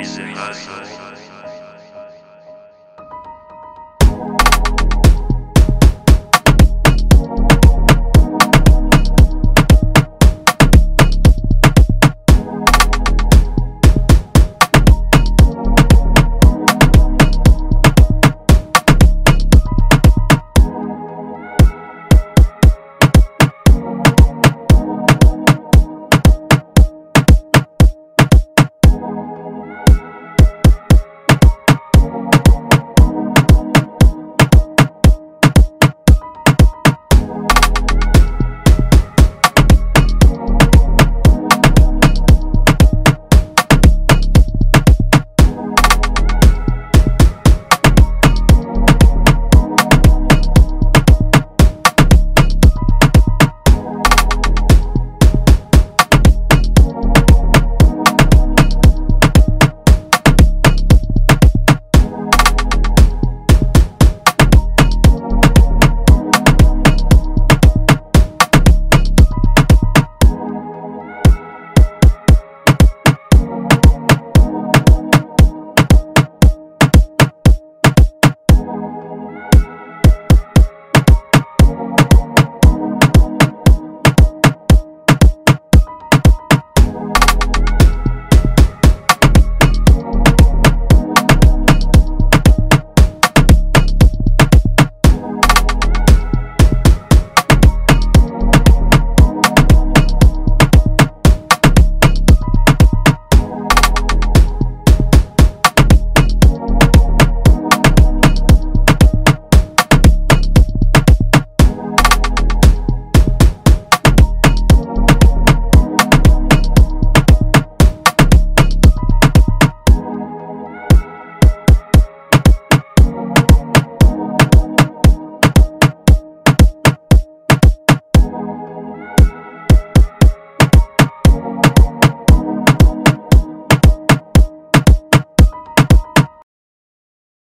reason Hustle.